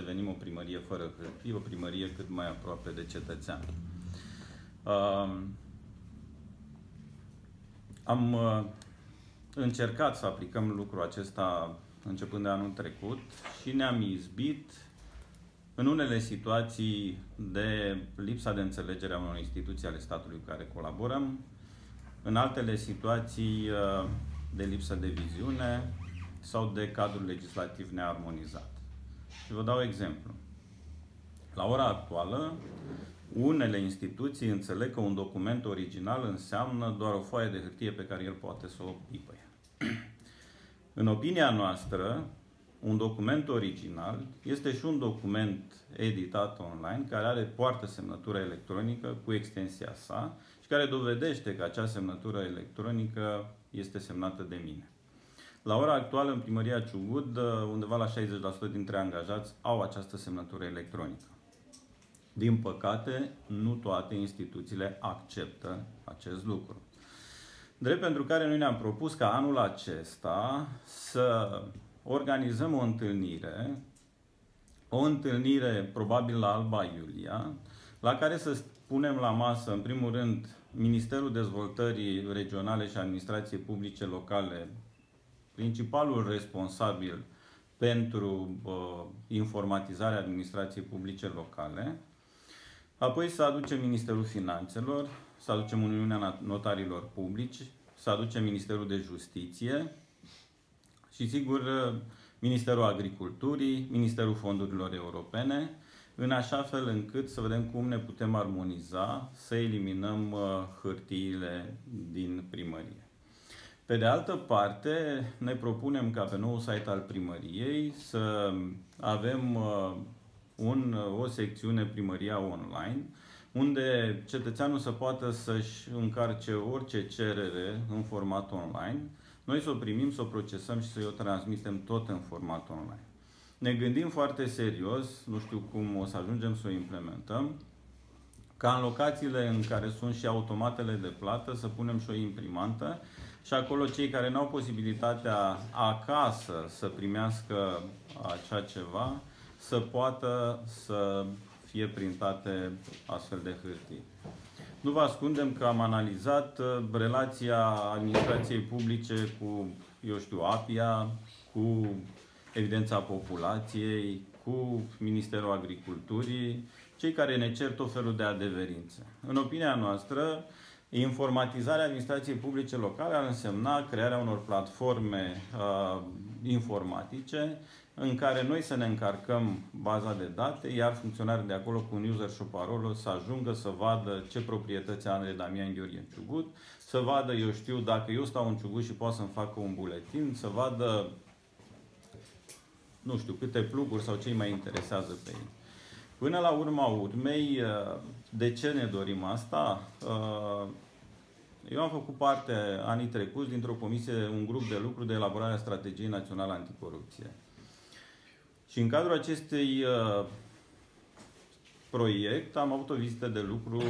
devenim o primărie fără hârtie, o primărie cât mai aproape de cetățean. Uh, am uh, încercat să aplicăm lucrul acesta începând de anul trecut și ne-am izbit în unele situații de lipsa de înțelegere a unor instituții ale statului cu care colaborăm, în altele situații uh, de lipsă de viziune sau de cadru legislativ nearmonizat. Și vă dau exemplu. La ora actuală, unele instituții înțeleg că un document original înseamnă doar o foaie de hârtie pe care el poate să o pipăie. În opinia noastră, un document original este și un document editat online care are poartă semnătură electronică cu extensia sa și care dovedește că acea semnătură electronică este semnată de mine. La ora actuală, în primăria Ciugud, undeva la 60% dintre angajați au această semnătură electronică. Din păcate, nu toate instituțiile acceptă acest lucru. Drept pentru care noi ne-am propus ca anul acesta să organizăm o întâlnire, o întâlnire probabil la Alba Iulia, la care să punem la masă, în primul rând, Ministerul Dezvoltării Regionale și Administrației Publice Locale, principalul responsabil pentru uh, informatizarea administrației publice locale, apoi să aducem Ministerul Finanțelor, să aducem Uniunea Notarilor Publici, să aducem Ministerul de Justiție și, sigur, Ministerul Agriculturii, Ministerul Fondurilor Europene, în așa fel încât să vedem cum ne putem armoniza, să eliminăm uh, hârtiile din primărie. Pe de altă parte, ne propunem ca pe nou site al primăriei să avem uh, un, o secțiune primăria online, unde cetățeanul să poată să-și încarce orice cerere în format online, noi să o primim, să o procesăm și să o transmitem tot în format online. Ne gândim foarte serios, nu știu cum o să ajungem să o implementăm, ca în locațiile în care sunt și automatele de plată să punem și o imprimantă și acolo cei care nu au posibilitatea acasă să primească așa ceva, să poată să fie printate astfel de hârtii. Nu vă ascundem că am analizat uh, relația administrației publice cu, eu știu, APIA, cu evidența populației, cu Ministerul Agriculturii, cei care ne cer tot felul de adeverințe. În opinia noastră, informatizarea administrației publice locale ar însemna crearea unor platforme uh, informatice în care noi să ne încarcăm baza de date, iar funcționarii de acolo cu un user și o parolă să ajungă să vadă ce proprietăți are Damian Gheorghe în Ciugut, să vadă, eu știu, dacă eu stau în Ciugut și pot să-mi facă un buletin, să vadă, nu știu, câte pluguri sau ce mai interesează pe ei. Până la urma urmei, de ce ne dorim asta? Eu am făcut parte anii trecuți dintr-o comisie, un grup de lucru de elaborare a strategiei naționale anticorupție. Și în cadrul acestei uh, proiect am avut o vizită de lucru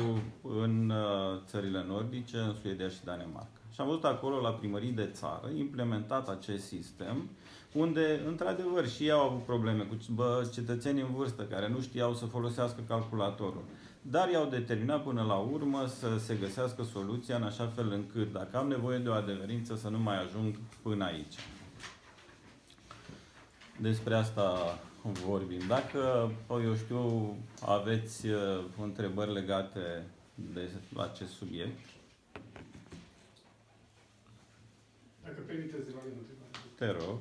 în uh, țările nordice, în Suedia și Danemarca. Și am văzut acolo, la primării de țară, implementat acest sistem, unde, într-adevăr, și ei au avut probleme cu bă, cetățenii în vârstă care nu știau să folosească calculatorul. Dar i-au determinat până la urmă să se găsească soluția în așa fel încât, dacă am nevoie de o adeverință, să nu mai ajung până aici. Despre asta vorbim. Dacă, eu știu, aveți uh, întrebări legate de acest subiect. Dacă permiteți de la întrebare. Te rog.